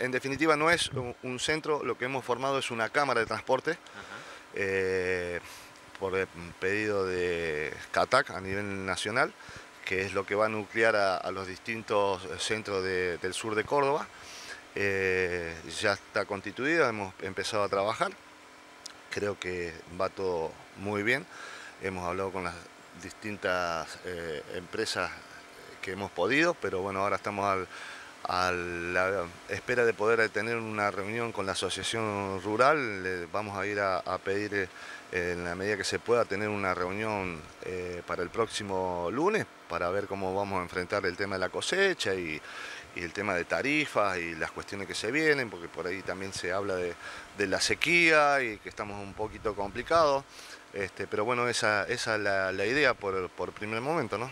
en definitiva no es un, centro, lo que hemos formado es una cámara de transporte. Eh, por pedido de CATAC a nivel nacional, que es lo que va a nuclear a, los distintos centros del sur de Córdoba. Eh, ya está constituida, hemos empezado a trabajar, creo que va todo muy bien, hemos hablado con las distintas eh, empresas que hemos podido, pero bueno, ahora estamos al, a la espera de poder tener una reunión con la asociación rural, le vamos a ir a, pedir eh, en la medida que se pueda tener una reunión eh, para el próximo lunes para ver cómo vamos a enfrentar el tema de la cosecha y, el tema de tarifas y las cuestiones que se vienen, porque por ahí también se habla de, la sequía y que estamos un poquito complicados. Este, pero bueno, esa, es la, idea por, por primer momento, ¿no?